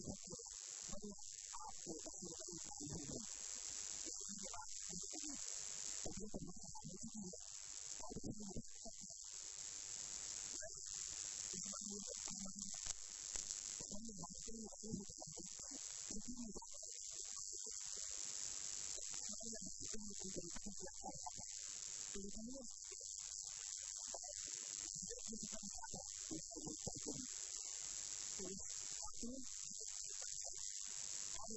っていう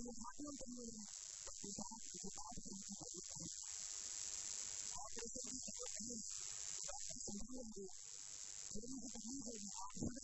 am Pure Nicole Domis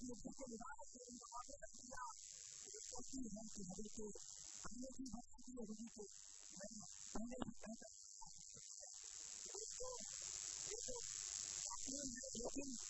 のどこに回っているのか分からないが、大きい本気が出て、あれだけ本気が出て、何も、ダメだったんだ。それと、えっと、100円で予選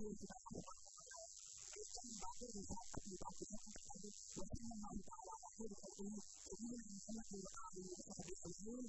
thương thì không có cái trong đó cái gì đó thì đó cũng không có cái và khi mà mình tạo ra cái gì đó thì mình sẽ là người tạo ra cái gì đó